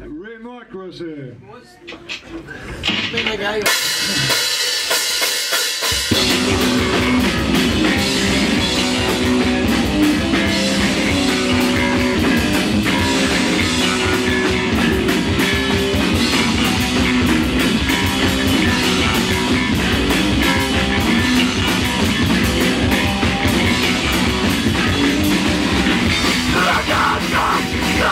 Remocracy.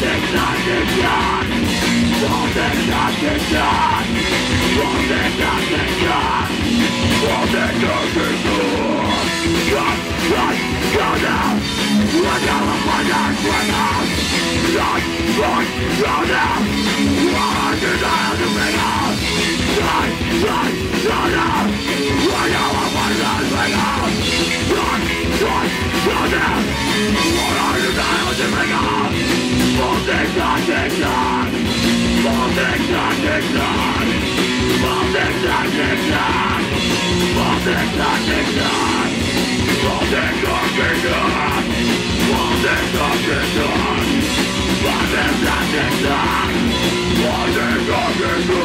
Something I did not Something I did not Something I did not Something I did not God, God, God God, God, God Let's go!